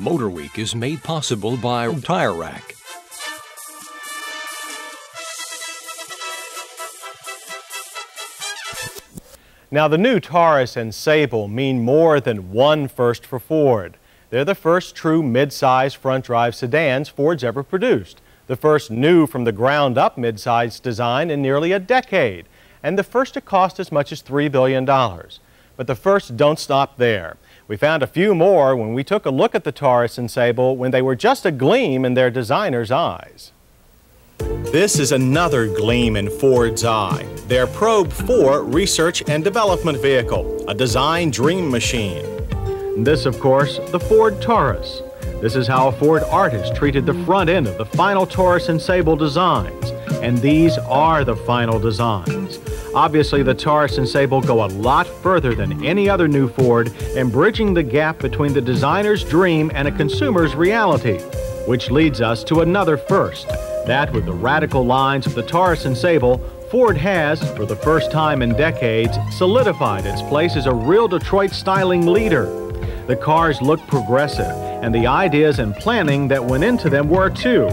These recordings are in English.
Motor Week is made possible by Tire Rack. Now, the new Taurus and Sable mean more than one first for Ford. They're the first true midsize front-drive sedans Ford's ever produced, the first new from the ground-up midsize design in nearly a decade, and the first to cost as much as $3 billion. But the first don't stop there. We found a few more when we took a look at the Taurus and Sable when they were just a gleam in their designer's eyes. This is another gleam in Ford's eye, their Probe 4 research and development vehicle, a design dream machine. This, of course, the Ford Taurus. This is how a Ford artist treated the front end of the final Taurus and Sable designs, and these are the final designs. Obviously, the Taurus and Sable go a lot further than any other new Ford in bridging the gap between the designer's dream and a consumer's reality, which leads us to another first. That with the radical lines of the Taurus and Sable, Ford has, for the first time in decades, solidified its place as a real Detroit styling leader. The cars look progressive, and the ideas and planning that went into them were too.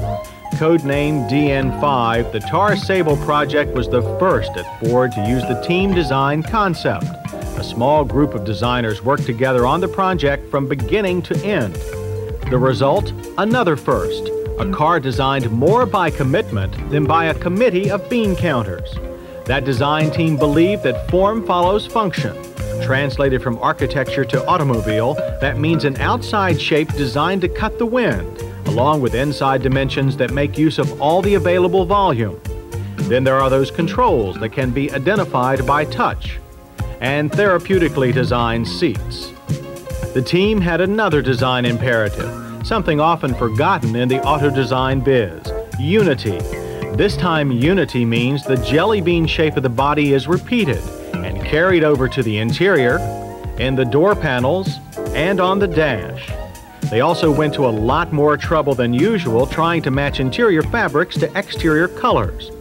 Codenamed DN5, the Taurus Sable project was the first at Ford to use the team design concept. A small group of designers worked together on the project from beginning to end. The result? Another first a car designed more by commitment than by a committee of bean counters. That design team believed that form follows function. Translated from architecture to automobile, that means an outside shape designed to cut the wind, along with inside dimensions that make use of all the available volume. Then there are those controls that can be identified by touch, and therapeutically designed seats. The team had another design imperative something often forgotten in the auto design biz unity. This time, unity means the jelly bean shape of the body is repeated and carried over to the interior, in the door panels, and on the dash. They also went to a lot more trouble than usual trying to match interior fabrics to exterior colors.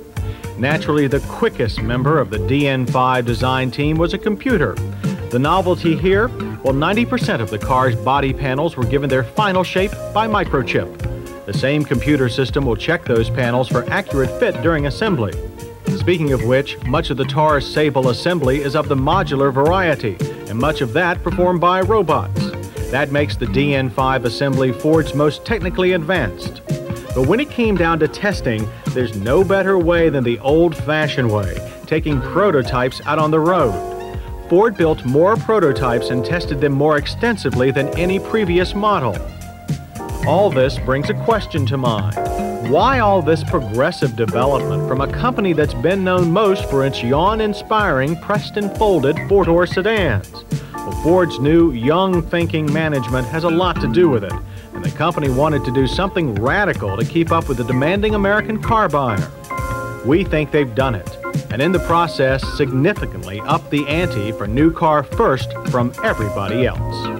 Naturally, the quickest member of the DN5 design team was a computer. The novelty here well, 90% of the car's body panels were given their final shape by microchip. The same computer system will check those panels for accurate fit during assembly. Speaking of which, much of the Taurus Sable assembly is of the modular variety, and much of that performed by robots. That makes the DN5 assembly Ford's most technically advanced. But when it came down to testing, there's no better way than the old-fashioned way, taking prototypes out on the road. Ford built more prototypes and tested them more extensively than any previous model. All this brings a question to mind. Why all this progressive development from a company that's been known most for its yawn-inspiring pressed and folded four-door sedans? Well, Ford's new, young-thinking management has a lot to do with it, and the company wanted to do something radical to keep up with the demanding American car buyer. We think they've done it and in the process significantly up the ante for new car first from everybody else.